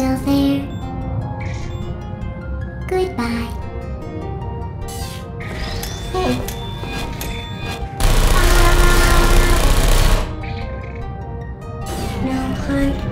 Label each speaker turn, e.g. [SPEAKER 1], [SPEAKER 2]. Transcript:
[SPEAKER 1] still there. Goodbye. Hey. Ah. No heart.